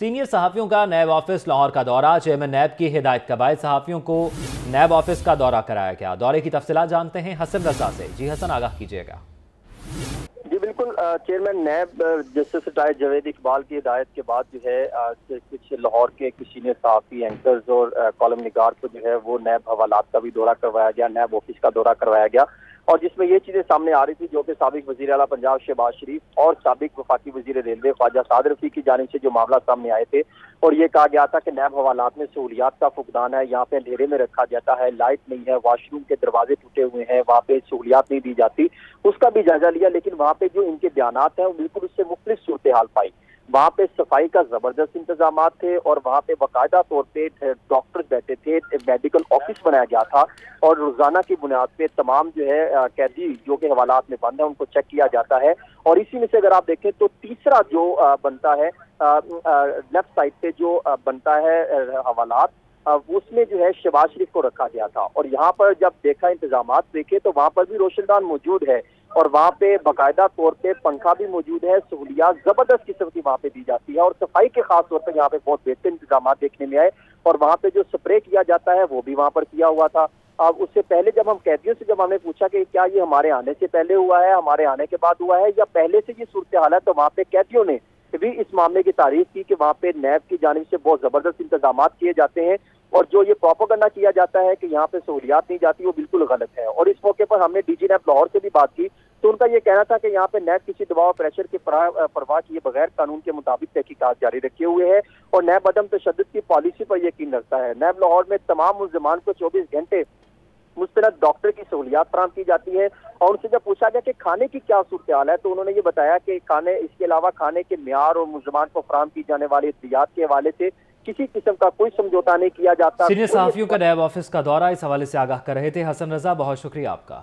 Senior صحافیوں کا NAB office Lahore کا دورہ، چیئرمین نیب کی ہدایت کا باعث صحافیوں کو نیب آفس کا دورہ کرایا گیا۔ دورے کی تفصیلات جانتے ہیں حسن رضا سے۔ جی حسن، آگاہ کیجیے گا۔ جی بالکل chairman NAB justice retire Javed Iqbal کی ہدایت کے بعد جو ہے کچھ لاہور کے کچھ سینئر صحافی، اینکرز اور کالم نگار کو جو ہے، وہ نیب حوالات کا بھی دورہ کروایا گیا، نیب آفس کا دورہ کروایا گیا۔ اور جس میں یہ چیزیں سامنے آ رہی تھی، جو کہ سابق وزیر اعلیٰ پنجاب شہباز شریف اور سابق وفاقی وزیر ریلوے خواجہ سعد رفیع کی جانب سے جو معاملہ سامنے آئے تھے، اور یہ کہا گیا تھا کہ نیب حوالات میں سہولیات کا فقدان ہے، یہاں پہ اندھیرے میں رکھا جاتا ہے، لائٹ نہیں ہے، واش روم کے دروازے ٹوٹے ہوئے ہیں، وہاں پہ سہولیات نہیں دی جاتی۔ اس کا بھی جائزہ لیا، لیکن وہاں پہ جو ان کے بیانات ہیں، وہ بالکل اس سے مختلف صورتحال پائی۔ وہاں پہ صفائی کا زبردست انتظامات تھے اور وہاں پہ باقاعدہ طور پہ ڈاکٹر بیٹھے تھے میڈیکل آفس بنایا گیا تھا اور روزانہ کی بنیاد پہ تمام جو ہے قیدی جو کہ حوالات میں بند ہیں، ان کو چیک کیا جاتا ہے۔ اور اسی میں سے اگر آپ دیکھیں تو تیسرا جو بنتا ہے لیفٹ سائڈ پہ جو بنتا ہے حوالات اس میں جو ہے شہباز شریف کو رکھا گیا تھا۔ اور یہاں پر جب دیکھا انتظامات دیکھے تو وہاں پر بھی روشن دان موجود ہے۔ اور وہاں پہ باقاعدہ طور پہ پنکھا بھی موجود ہے، سہولیات زبردست قسم کی وہاں پہ دی جاتی ہے اور صفائی کے خاص طور پہ یہاں پہ بہت بہتر انتظامات دیکھنے میں آئے اور وہاں پہ جو سپرے کیا جاتا ہے وہ بھی وہاں پر کیا ہوا تھا۔ اب اس سے پہلے جب ہم قیدیوں سے جب ہم نے پوچھا کہ کیا یہ ہمارے آنے سے پہلے ہوا ہے، ہمارے آنے کے بعد ہوا ہے یا پہلے سے یہ صورتحال ہے، تو وہاں پہ قیدیوں نے بھی اس معاملے کی تعریف کی کہ وہاں پہ نیب کی جانب سے بہت زبردست انتظامات کیے جاتے ہیں۔ اور جو یہ پروپوگنڈا کیا جاتا ہے کہ یہاں پہ سہولیات نہیں جاتی، وہ بالکل غلط ہے۔ اور اس موقع پر ہم نے ڈی جی نیب لاہور سے بھی بات کی۔ تو ان کا یہ کہنا تھا کہ یہاں پہ نیب کسی دباؤ پریشر کی پرواہ کیے بغیر قانون کے مطابق تحقیقات جاری رکھے ہوئے ہیں۔ اور نیب عدم تشدد کی پالیسی پر یقین رکھتا ہے۔ نیب لاہور میں تمام ملزمان کو چوبیس گھنٹے مستند ڈاکٹر کی سہولیات فراہم کی جاتی ہے اور ان سے جب پوچھا گیا کہ کھانے کی کیا صورتحال ہے، تو انہوں نے یہ بتایا کہ کھانے، اس کے علاوہ کھانے کے معیار اور ملزمان کو فراہم کی جانے والی احتیاط کے حوالے سے کسی قسم کا کوئی سمجھوتا نہیں کیا جاتا۔ سینئر صحافیوں کا نیب آفس کا دورہ اس حوالے سے آگاہ کر رہے تھے۔ حسن رضا، بہت شکریہ آپ کا۔